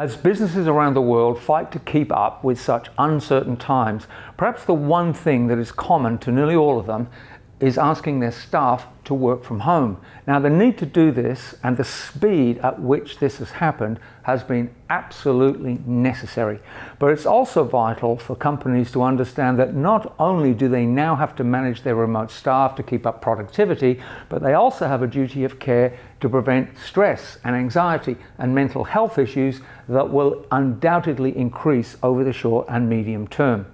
As businesses around the world fight to keep up with such uncertain times, perhaps the one thing that is common to nearly all of them is asking their staff to work from home. Now, the need to do this and the speed at which this has happened has been absolutely necessary. But it's also vital for companies to understand that not only do they now have to manage their remote staff to keep up productivity, but they also have a duty of care to prevent stress and anxiety and mental health issues that will undoubtedly increase over the short and medium term.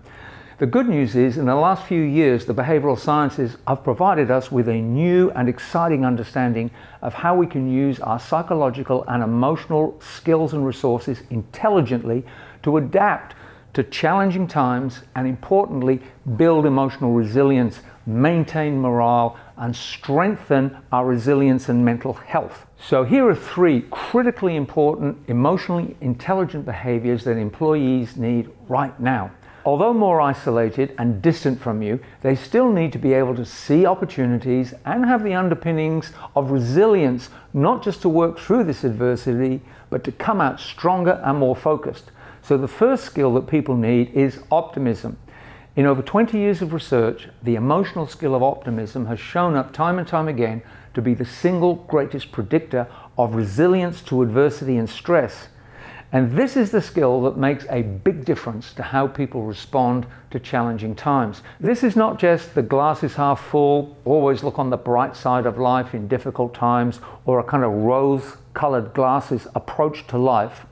The good news is, in the last few years, the behavioral sciences have provided us with a new and exciting understanding of how we can use our psychological and emotional skills and resources intelligently to adapt to challenging times and, importantly, build emotional resilience, maintain morale, and strengthen our resilience and mental health. So, here are three critically important, emotionally intelligent behaviors that employees need right now. Although more isolated and distant from you, they still need to be able to see opportunities and have the underpinnings of resilience, not just to work through this adversity, but to come out stronger and more focused. So, the first skill that people need is optimism. In over 20 years of research, the emotional skill of optimism has shown up time and time again to be the single greatest predictor of resilience to adversity and stress. And this is the skill that makes a big difference to how people respond to challenging times. This is not just the glass is half full, always look on the bright side of life in difficult times, or a kind of rose colored glasses approach to life.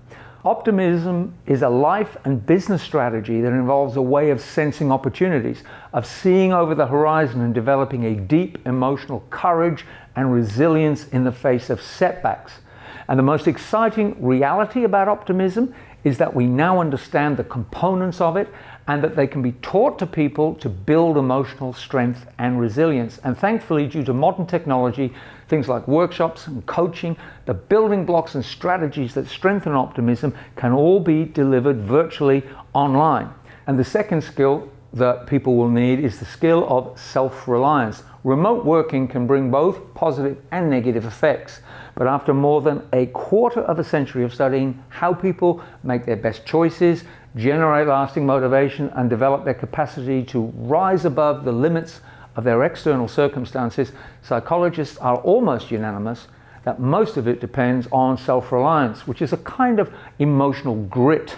Optimism is a life and business strategy that involves a way of sensing opportunities, of seeing over the horizon and developing a deep emotional courage and resilience in the face of setbacks. And the most exciting reality about optimism is that we now understand the components of it and that they can be taught to people to build emotional strength and resilience. And thankfully, due to modern technology, things like workshops and coaching, the building blocks and strategies that strengthen optimism can all be delivered virtually online. And the second skill that people will need is the skill of self reliance. Remote working can bring both positive and negative effects. But after more than a quarter of a century of studying how people make their best choices, generate lasting motivation, and develop their capacity to rise above the limits of their external circumstances, psychologists are almost unanimous that most of it depends on self reliance, which is a kind of emotional grit.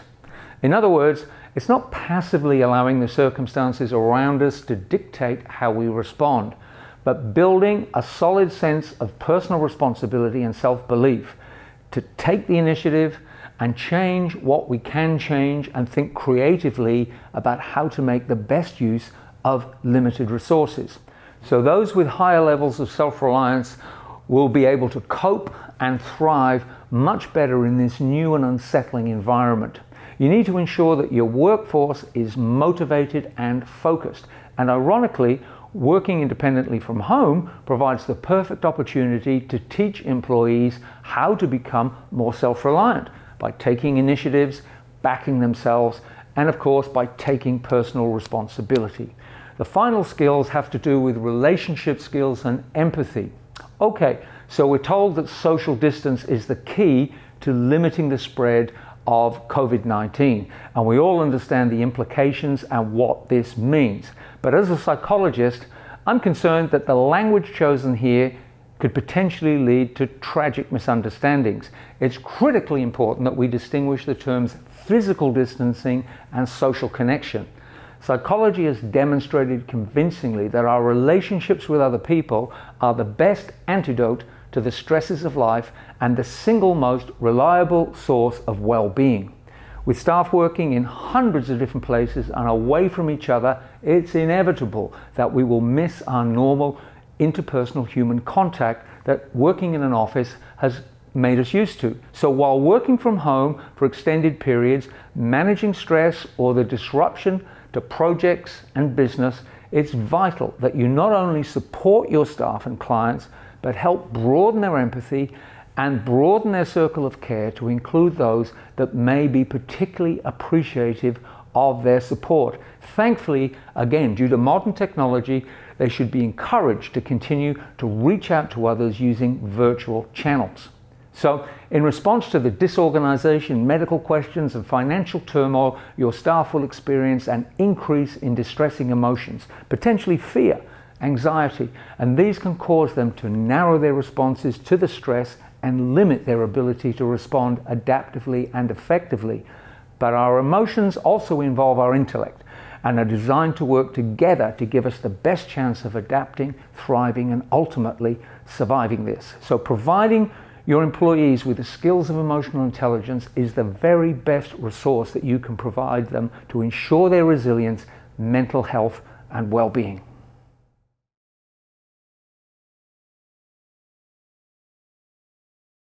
In other words, it's not passively allowing the circumstances around us to dictate how we respond but building a solid sense of personal responsibility and self belief to take the initiative and change what we can change and think creatively about how to make the best use of limited resources. So, those with higher levels of self reliance will be able to cope and thrive much better in this new and unsettling environment. You need to ensure that your workforce is motivated and focused. And ironically, working independently from home provides the perfect opportunity to teach employees how to become more self reliant by taking initiatives, backing themselves, and of course by taking personal responsibility. The final skills have to do with relationship skills and empathy. Okay, so we're told that social distance is the key to limiting the spread of COVID 19, and we all understand the implications and what this means. But as a psychologist, I'm concerned that the language chosen here could potentially lead to tragic misunderstandings. It's critically important that we distinguish the terms physical distancing and social connection. Psychology has demonstrated convincingly that our relationships with other people are the best antidote to the stresses of life and the single most reliable source of well being. With staff working in hundreds of different places and away from each other, it's inevitable that we will miss our normal interpersonal human contact that working in an office has made us used to. So while working from home for extended periods, managing stress or the disruption to projects and business, it's vital that you not only support your staff and clients, but help broaden their empathy and broaden their circle of care to include those that may be particularly appreciative of their support. Thankfully, again, due to modern technology, they should be encouraged to continue to reach out to others using virtual channels. So, in response to the disorganization, medical questions, and financial turmoil, your staff will experience an increase in distressing emotions, potentially fear, anxiety, and these can cause them to narrow their responses to the stress and limit their ability to respond adaptively and effectively. But our emotions also involve our intellect and are designed to work together to give us the best chance of adapting, thriving, and ultimately surviving this. So, providing your employees with the skills of emotional intelligence is the very best resource that you can provide them to ensure their resilience, mental health, and well being.